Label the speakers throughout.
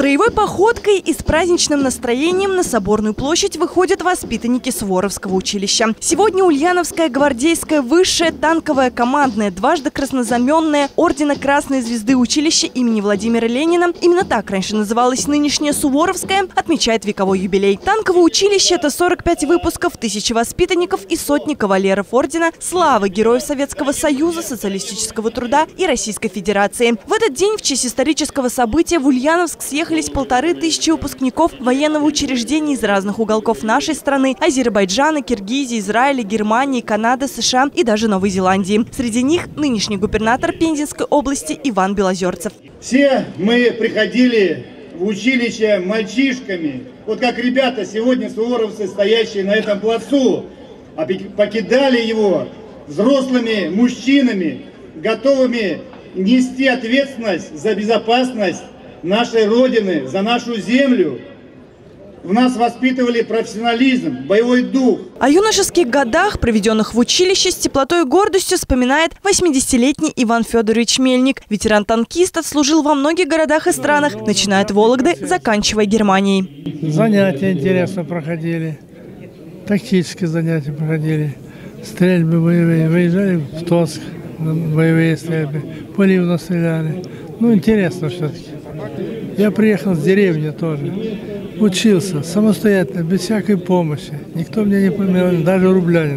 Speaker 1: Строевой походкой и с праздничным настроением на Соборную площадь выходят воспитанники Суворовского училища. Сегодня Ульяновская гвардейская высшая танковая командная, дважды краснозаменная ордена Красной Звезды училище имени Владимира Ленина, именно так раньше называлось нынешнее Суворовское, отмечает вековой юбилей. Танковое училище – это 45 выпусков, тысячи воспитанников и сотни кавалеров ордена, славы Героев Советского Союза, социалистического труда и Российской Федерации. В этот день в честь исторического события в Ульяновск съехали съехались полторы тысячи выпускников военного учреждения из разных уголков нашей страны – Азербайджана, Киргизии, Израиля, Германии, Канады, США и даже Новой Зеландии. Среди них нынешний губернатор Пензенской области Иван Белозерцев.
Speaker 2: Все мы приходили в училище мальчишками, вот как ребята сегодня суворовцы, стоящие на этом плацу, покидали его взрослыми мужчинами, готовыми нести ответственность за безопасность нашей Родины, за нашу землю. В нас воспитывали профессионализм, боевой дух.
Speaker 1: О юношеских годах, проведенных в училище, с теплотой и гордостью вспоминает 80-летний Иван Федорович Мельник. Ветеран-танкист служил во многих городах и странах, начиная от Вологды, заканчивая Германией.
Speaker 3: Занятия интересно проходили, тактические занятия проходили, стрельбы боевые. Выезжали в Тоск, боевые стрельбы, поливно стреляли. Ну, интересно все-таки. Я приехал с деревни тоже. Учился самостоятельно, без всякой помощи. Никто мне не помогал, даже рубля.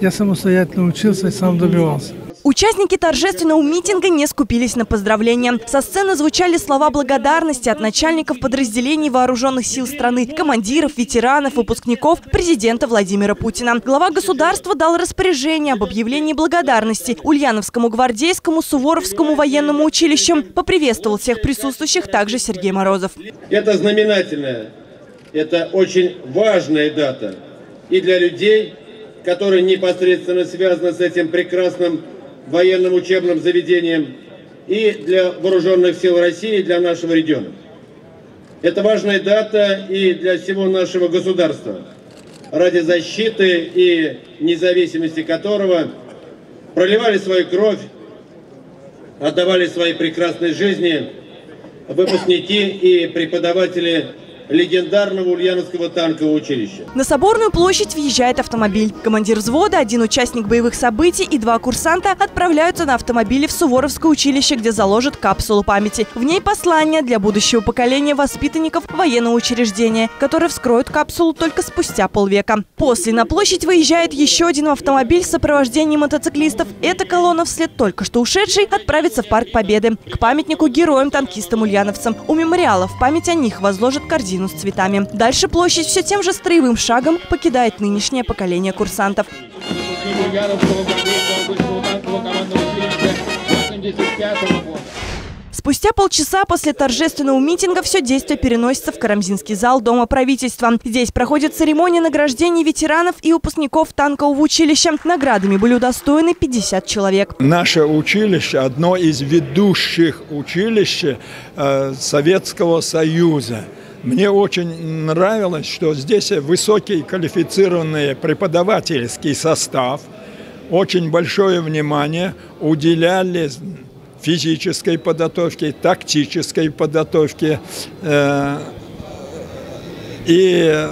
Speaker 3: Я самостоятельно учился и сам добивался.
Speaker 1: Участники торжественного митинга не скупились на поздравления. Со сцены звучали слова благодарности от начальников подразделений вооруженных сил страны, командиров, ветеранов, выпускников, президента Владимира Путина. Глава государства дал распоряжение об объявлении благодарности Ульяновскому гвардейскому Суворовскому военному училищу. Поприветствовал всех присутствующих также Сергей Морозов.
Speaker 4: Это знаменательная, это очень важная дата и для людей, которые непосредственно связаны с этим прекрасным военным учебным заведениям и для вооруженных сил России, и для нашего региона. Это важная дата и для всего нашего государства, ради защиты и независимости которого проливали свою кровь, отдавали свои прекрасные жизни выпускники и преподаватели легендарного Ульяновского танкового училища.
Speaker 1: На Соборную площадь въезжает автомобиль. Командир взвода, один участник боевых событий и два курсанта отправляются на автомобиле в Суворовское училище, где заложат капсулу памяти. В ней послание для будущего поколения воспитанников военного учреждения, которые вскроют капсулу только спустя полвека. После на площадь выезжает еще один автомобиль в сопровождении мотоциклистов. Эта колонна вслед только что ушедшей отправится в Парк Победы к памятнику героям-танкистам-ульяновцам. У мемориала в память о них возложат корзину корзину с цветами. Дальше площадь все тем же строевым шагом покидает нынешнее поколение курсантов. Спустя полчаса после торжественного митинга все действие переносится в Карамзинский зал Дома правительства. Здесь проходит церемония награждения ветеранов и выпускников танкового училища. Наградами были удостоены 50 человек.
Speaker 5: Наше училище – одно из ведущих училищ э, Советского Союза. Мне очень нравилось, что здесь высокий квалифицированный преподавательский состав, очень большое внимание уделяли физической подготовке, тактической подготовке. Э, и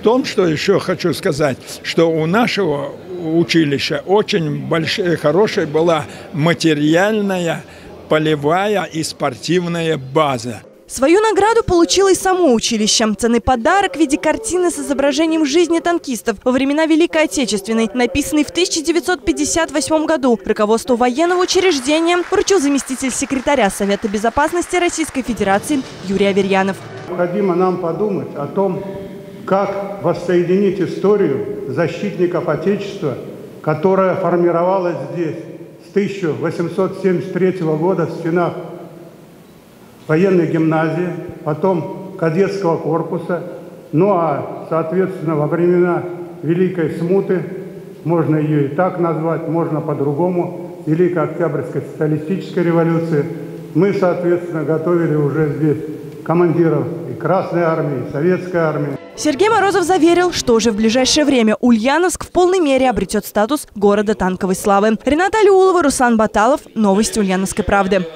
Speaker 5: в том, что еще хочу сказать, что у нашего училища очень большая, хорошая была материальная, полевая и спортивная база.
Speaker 1: Свою награду получило и само училище. Ценный подарок в виде картины с изображением жизни танкистов во времена Великой Отечественной, написанный в 1958 году. Руководству военного учреждения вручил заместитель секретаря Совета безопасности Российской Федерации Юрий Аверьянов.
Speaker 6: Необходимо нам подумать о том, как воссоединить историю защитников Отечества, которая формировалась здесь с 1873 года в стенах военной гимназии, потом кадетского корпуса. Ну а, соответственно, во времена Великой Смуты, можно ее и так назвать, можно по-другому, Великой Октябрьской социалистической революции, мы, соответственно, готовили уже здесь командиров и Красной армии, и Советской армии.
Speaker 1: Сергей Морозов заверил, что уже в ближайшее время Ульяновск в полной мере обретет статус города танковой славы. Рената Алиулова, Руслан Баталов. Новости Ульяновской правды.